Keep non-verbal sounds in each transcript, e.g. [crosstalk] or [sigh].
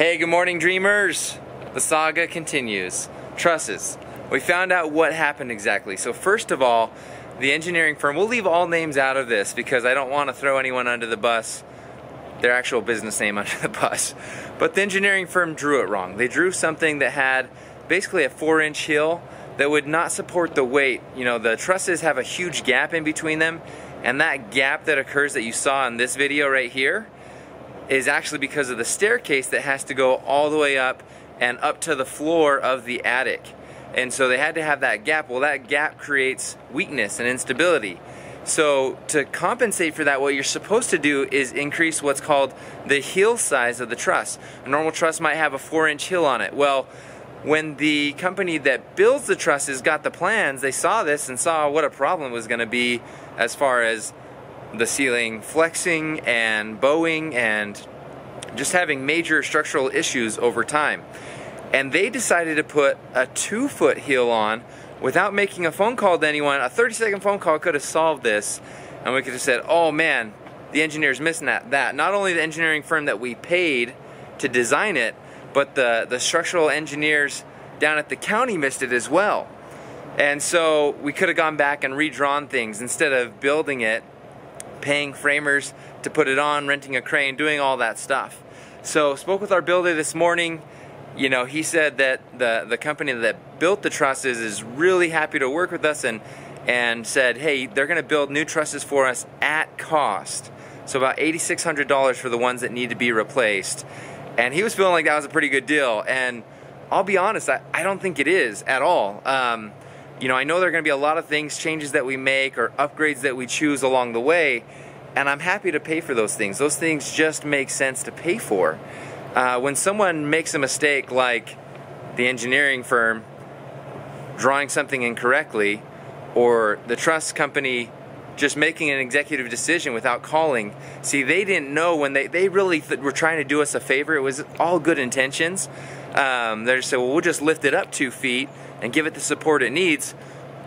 Hey, good morning, dreamers. The saga continues. Trusses. We found out what happened exactly. So, first of all, the engineering firm, we'll leave all names out of this because I don't want to throw anyone under the bus, their actual business name [laughs] under the bus. But the engineering firm drew it wrong. They drew something that had basically a four inch heel that would not support the weight. You know, the trusses have a huge gap in between them, and that gap that occurs that you saw in this video right here is actually because of the staircase that has to go all the way up and up to the floor of the attic. And so they had to have that gap. Well, that gap creates weakness and instability. So to compensate for that, what you're supposed to do is increase what's called the heel size of the truss. A normal truss might have a four inch heel on it. Well, when the company that builds the trusses got the plans, they saw this and saw what a problem was going to be as far as the ceiling flexing and bowing and just having major structural issues over time. And they decided to put a two foot heel on without making a phone call to anyone. A 30 second phone call could have solved this. And we could have said, oh man, the engineer's missing that. that. Not only the engineering firm that we paid to design it, but the, the structural engineers down at the county missed it as well. And so we could have gone back and redrawn things instead of building it paying framers to put it on, renting a crane, doing all that stuff. So spoke with our builder this morning. You know, he said that the the company that built the trusses is really happy to work with us and and said, hey, they're going to build new trusses for us at cost. So about $8,600 for the ones that need to be replaced. And he was feeling like that was a pretty good deal. And I'll be honest, I, I don't think it is at all. Um, you know, I know there are going to be a lot of things, changes that we make or upgrades that we choose along the way, and I'm happy to pay for those things. Those things just make sense to pay for. Uh, when someone makes a mistake like the engineering firm drawing something incorrectly, or the truss company just making an executive decision without calling. See, they didn't know when they, they really th- were trying to do us a favor. It was all good intentions. Um, they just said, well, we'll just lift it up two feet and give it the support it needs.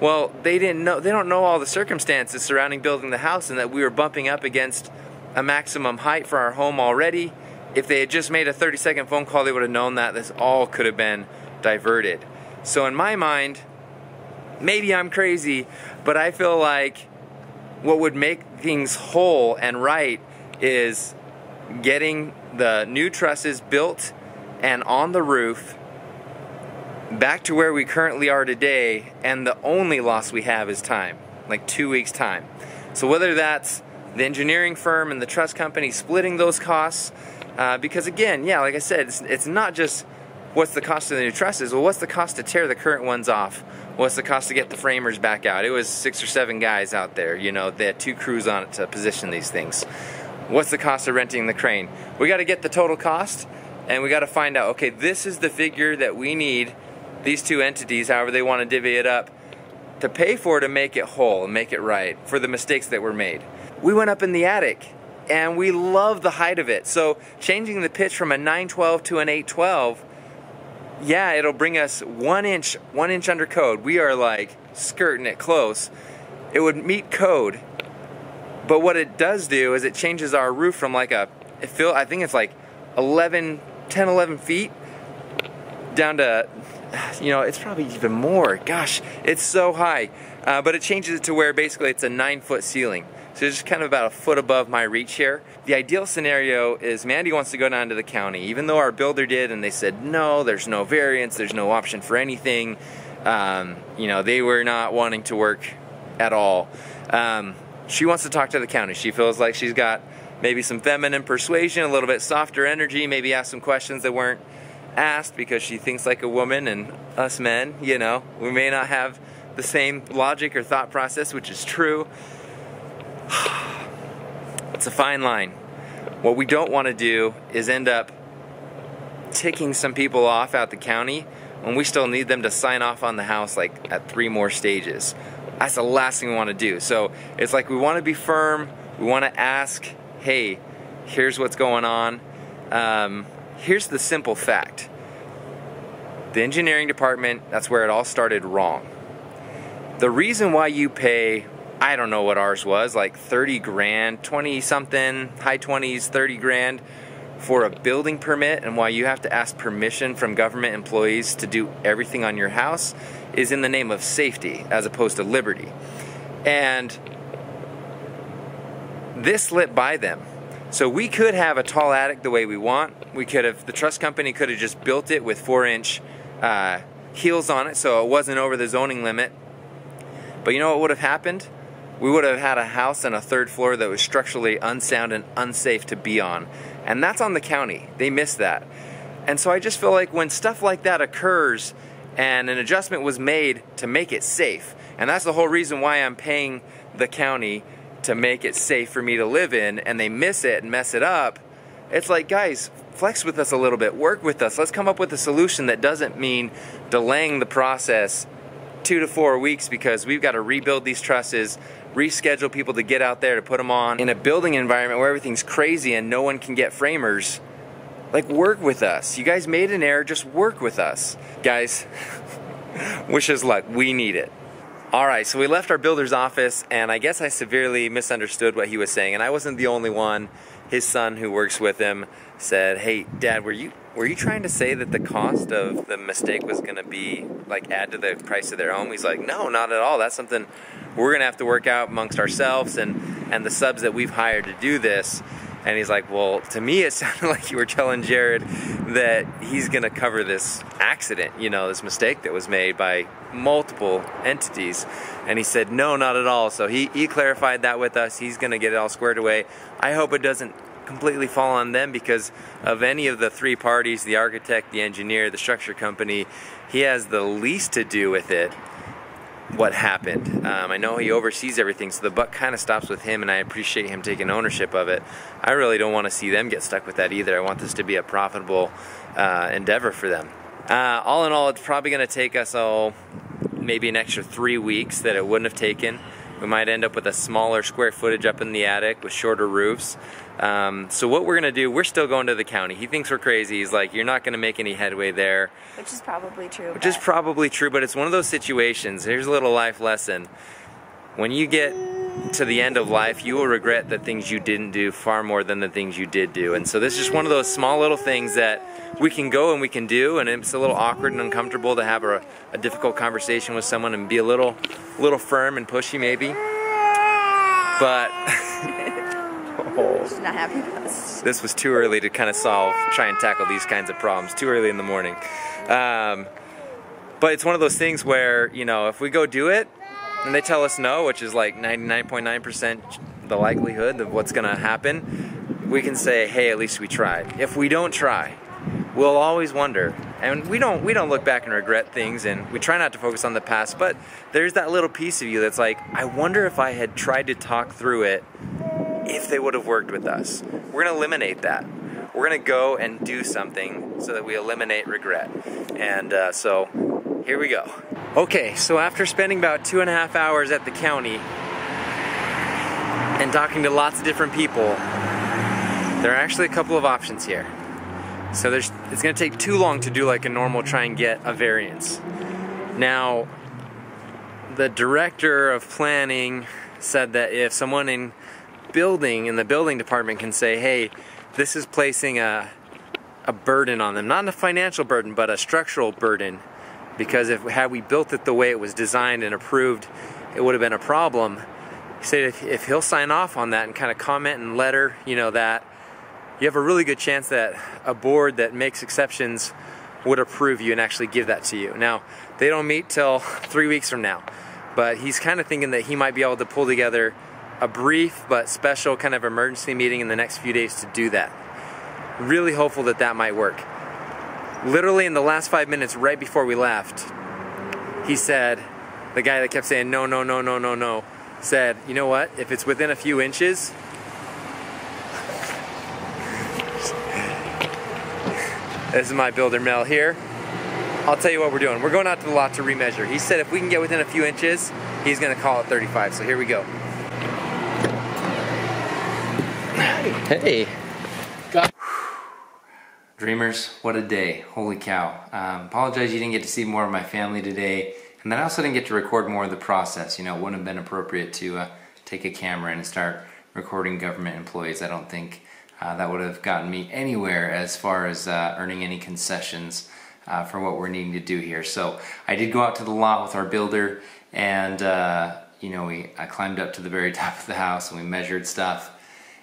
Well, they didn't know. They don't know all the circumstances surrounding building the house, and that we were bumping up against a maximum height for our home already. If they had just made a 30-second phone call, they would have known that this all could have been diverted. So in my mind, maybe I'm crazy, but I feel like what would make things whole and right is getting the new trusses built and on the roof back to where we currently are today, and the only loss we have is time, like two weeks' time. So whether that's the engineering firm and the truss company splitting those costs, uh, because again, yeah, like I said, it's, it's not just what's the cost of the new trusses. Well, what's the cost to tear the current ones off? What's the cost to get the framers back out? It was six or seven guys out there. You know, they had two crews on it to position these things. What's the cost of renting the crane? We got to get the total cost, and we got to find out. Okay, this is the figure that we need these two entities, however they want to divvy it up, to pay for to make it whole and make it right for the mistakes that were made. We went up in the attic and we love the height of it. So changing the pitch from a 912 to an 812, yeah, it'll bring us one inch, one inch under code. We are like skirting it close. It would meet code, but what it does do is it changes our roof from like a, it feel, I think it's like 11, 10, 11 feet down to you know, it's probably even more. Gosh, it's so high. Uh, but it changes it to where basically it's a nine foot ceiling. So it's just kind of about a foot above my reach here. The ideal scenario is Mandy wants to go down to the county, even though our builder did, and they said, no, there's no variance, there's no option for anything. Um, you know, they were not wanting to work at all. Um, she wants to talk to the county. She feels like she's got maybe some feminine persuasion, a little bit softer energy, maybe ask some questions that weren't asked because she thinks like a woman and us men, you know, we may not have the same logic or thought process, which is true. [sighs] it's a fine line. What we don't want to do is end up ticking some people off out the county when we still need them to sign off on the house like at three more stages. That's the last thing we want to do. So it's like we want to be firm. We want to ask, hey, here's what's going on. Um, here's the simple fact the engineering department, that's where it all started wrong. The reason why you pay, I don't know what ours was, like 30 grand, 20 something, high 20s, 30 grand for a building permit and why you have to ask permission from government employees to do everything on your house is in the name of safety as opposed to liberty. And this slipped by them. So we could have a tall attic the way we want. We could have, the truss company could have just built it with four inch uh, heels on it so it wasn't over the zoning limit. But you know what would have happened? We would have had a house on a third floor that was structurally unsound and unsafe to be on. And that's on the county. They missed that. And so I just feel like when stuff like that occurs and an adjustment was made to make it safe, and that's the whole reason why I'm paying the county to make it safe for me to live in, and they miss it and mess it up, it's like, guys, flex with us a little bit, work with us. Let's come up with a solution that doesn't mean delaying the process two to four weeks because we've got to rebuild these trusses, reschedule people to get out there to put them on in a building environment where everything's crazy and no one can get framers. Like, work with us. You guys made an error, just work with us. Guys, [laughs] wish us luck. We need it. All right, so we left our builder's office, and I guess I severely misunderstood what he was saying, and I wasn't the only one. His son, who works with him, said, "Hey, Dad, were you were you trying to say that the cost of the mistake was going to be like add to the price of their home?" He's like, "No, not at all. That's something we're going to have to work out amongst ourselves and and the subs that we've hired to do this." And he's like, Well, to me, it [laughs] sounded like you were telling Jared that he's going to cover this accident, you know, this mistake that was made by multiple entities. And he said, No, not at all. So he, he clarified that with us. He's going to get it all squared away. I hope it doesn't completely fall on them because of any of the three parties the architect, the engineer, the structure company he has the least to do with it what happened. Um, I know he oversees everything, so the buck kind of stops with him, and I appreciate him taking ownership of it. I really don't want to see them get stuck with that either. I want this to be a profitable uh, endeavor for them. Uh, all in all, it's probably going to take us, all maybe an extra three weeks that it wouldn't have taken. We might end up with a smaller square footage up in the attic with shorter roofs. Um, so what we're gonna do, we're still going to the county. He thinks we're crazy. He's like, you're not gonna make any headway there. Which is probably true. Which is probably true, but it's one of those situations. Here's a little life lesson. When you get to the end of life, you will regret the things you didn't do far more than the things you did do. And so this is just one of those small little things that we can go and we can do, and it's a little awkward and uncomfortable to have a, a difficult conversation with someone and be a little, little firm and pushy maybe. But she's not happy with us. [laughs] This was too early to kind of solve, try and tackle these kinds of problems. Too early in the morning. Um, but it's one of those things where you know if we go do it and they tell us no, which is like 99.9% the likelihood of what's going to happen, we can say, hey, at least we tried. If we don't try, we'll always wonder. And we don't we don't look back and regret things and we try not to focus on the past, but there's that little piece of you that's like, I wonder if I had tried to talk through it if they would have worked with us. We're going to eliminate that. We're going to go and do something so that we eliminate regret. And uh, so here we go. Okay, so after spending about two and a half hours at the county and talking to lots of different people, there are actually a couple of options here. So there's, it's gonna take too long to do like a normal try and get a variance. Now, the director of planning said that if someone in building, in the building department can say, hey, this is placing a, a burden on them, not a financial burden, but a structural burden because if had we built it the way it was designed and approved, it would have been a problem. He said if, if he'll sign off on that and kind of comment and letter, you know, that you have a really good chance that a board that makes exceptions would approve you and actually give that to you. Now, they don't meet till three weeks from now, but he's kind of thinking that he might be able to pull together a brief but special kind of emergency meeting in the next few days to do that. Really hopeful that that might work literally in the last five minutes, right before we left, he said, the guy that kept saying no, no, no, no, no, no, said, you know what? If it's within a few inches, this is my builder Mel here. I'll tell you what we're doing. We're going out to the lot to remeasure. He said if we can get within a few inches, he's going to call it 35. So here we go. Hey. Dreamers, what a day. Holy cow. Um, apologize you didn't get to see more of my family today. And then I also didn't get to record more of the process. You know, it wouldn't have been appropriate to uh, take a camera and start recording government employees. I don't think uh, that would have gotten me anywhere as far as uh, earning any concessions uh, for what we're needing to do here. So I did go out to the lot with our builder and uh, you know we I climbed up to the very [laughs] top of the house and we measured stuff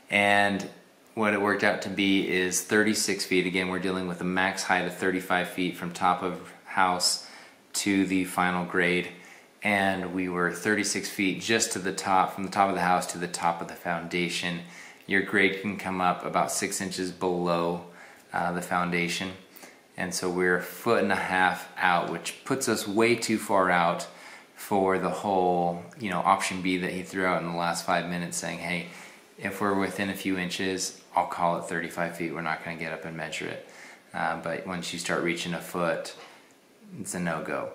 and what it worked out to be is 36 feet. Again, we're dealing with a max height of 35 feet from top of house to the final grade and we were 36 feet just to the top, from the top of the house to the top of the foundation. Your grade can come up about six inches below uh, the foundation. And so we're a foot and a half out, which puts us way too far out for the whole, you know, option B that he threw out in the last five minutes saying, hey, if we're within a few inches, I'll call it 35 feet. We're not going to get up and measure it. Uh, but once you start reaching a foot, it's a no-go.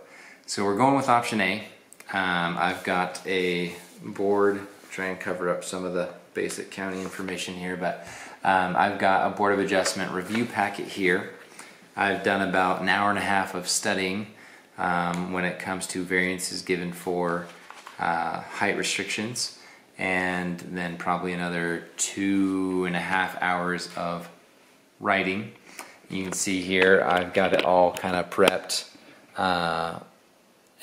So we're going with option A. Um, I've got a board, try and cover up some of the basic county information here, but um, I've got a Board of Adjustment review packet here. I've done about an hour and a half of studying um, when it comes to variances given for uh, height restrictions and then probably another two and a half hours of writing. You can see here I've got it all kind of prepped uh,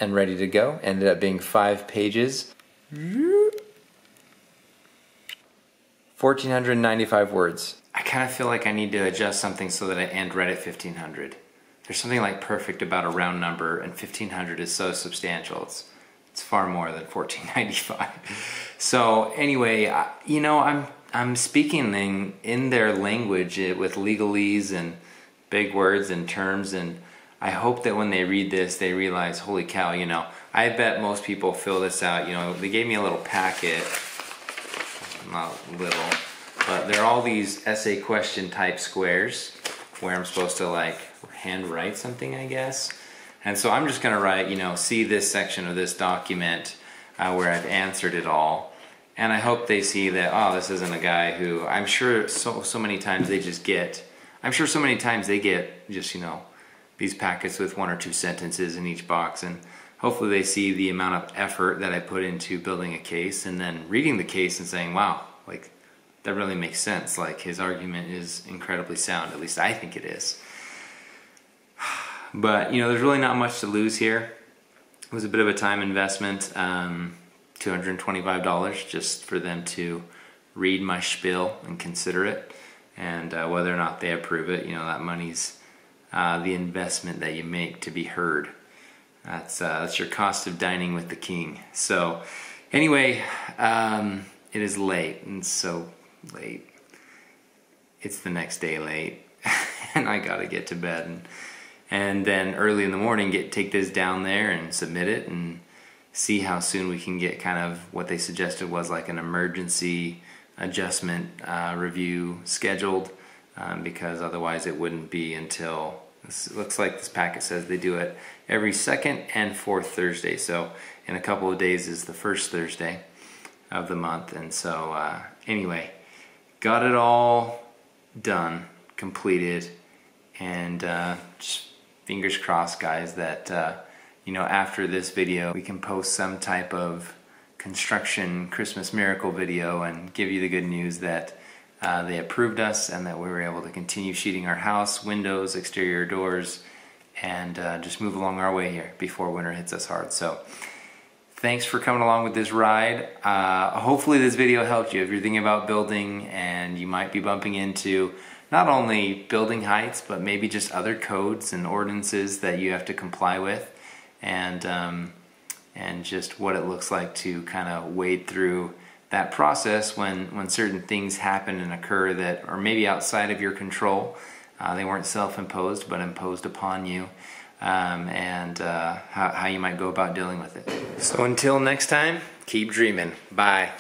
and ready to go. Ended up being five pages. 1495 words. I kind of feel like I need to adjust something so that I end right at 1500. There's something like perfect about a round number and 1500 is so substantial. It's it's far more than 1495. [laughs] so anyway, you know, I'm I'm speaking in, in their language eh, with legalese and big words and terms and I hope that when they read this, they realize, holy cow, you know, I bet most people fill this out. You know, they gave me a little packet, not little, but there are all these essay question type squares where I'm supposed to like hand write something, I guess. And so I'm just going to write, you know, see this section of this document uh, where I've answered it all. And I hope they see that, oh, this isn't a guy who, I'm sure so, so many times they just get, I'm sure so many times they get just, you know, these packets with one or two sentences in each box and hopefully they see the amount of effort that I put into building a case and then reading the case and saying, wow, like that really makes sense. Like his argument is incredibly sound, at least I think it is. [sighs] But you know, there's really not much to lose here. It was a bit of a time investment, um, $225 just for them to read my spiel and consider it. And uh, whether or not they approve it, you know, that money's uh, the investment that you make to be heard. That's, uh, that's your cost of dining with the king. So, anyway, um, it is late, and so late. It's the next day late, [laughs] and I gotta get to bed. And, and then early in the morning, get take this down there and submit it, and see how soon we can get kind of what they suggested was like an emergency adjustment uh, review scheduled um, because otherwise it wouldn't be until this looks like this packet says they do it every second and fourth Thursday. So in a couple of days is the first Thursday of the month. And so uh, anyway got it all done completed and uh, fingers crossed guys that uh, you know after this video we can post some type of construction Christmas miracle video and give you the good news that uh, they approved us and that we were able to continue sheeting our house, windows, exterior doors, and uh, just move along our way here before winter hits us hard. So thanks for coming along with this ride. Uh, hopefully this video helped you if you're thinking about building and you might be bumping into not only building heights, but maybe just other codes and ordinances that you have to comply with and, um, and just what it looks like to kind of wade through that process when, when certain things happen and occur that are maybe outside of your control. Uh, they weren't self-imposed, but imposed upon you, um, and uh, how, how you might go about dealing with it. So until next time, keep dreaming. Bye.